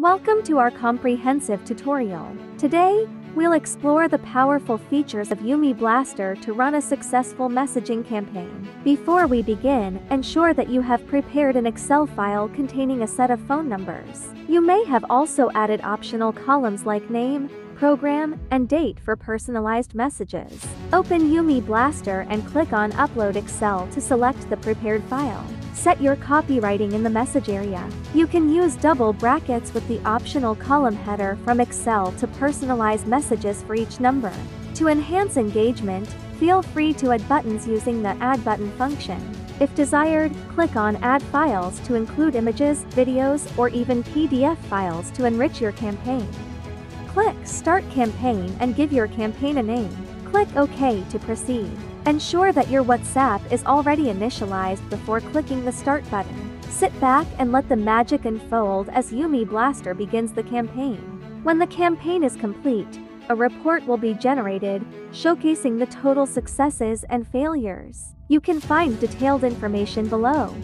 Welcome to our comprehensive tutorial. Today, we'll explore the powerful features of Youmi Blaster to run a successful messaging campaign. Before we begin, ensure that you have prepared an Excel file containing a set of phone numbers. You may have also added optional columns like name, program, and date for personalized messages. Open Youmi Blaster and click on Upload Excel to select the prepared file. Set your copywriting in the message area. You can use double brackets with the optional column header from Excel to personalize messages for each number. To enhance engagement, feel free to add buttons using the Add Button function. If desired, click on Add Files to include images, videos, or even PDF files to enrich your campaign. Click Start Campaign and give your campaign a name. Click OK to proceed. Ensure that your WhatsApp is already initialized before clicking the Start button. Sit back and let the magic unfold as Youmi Blaster begins the campaign. When the campaign is complete, a report will be generated, showcasing the total successes and failures. You can find detailed information below.